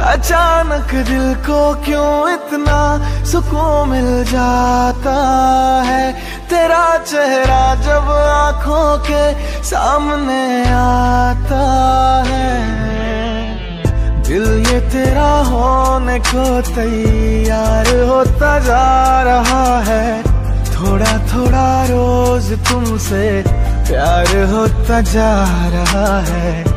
अचानक दिल को क्यों इतना सुकून मिल जाता है? तेरा चेहरा जब आँखों के सामने आता है। दिल ये तेरा होने को तैयार होता जा रहा है। थोड़ा थोड़ा रोज तुमसे प्यार होता जा रहा है।